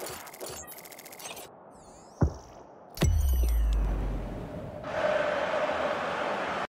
Let's go.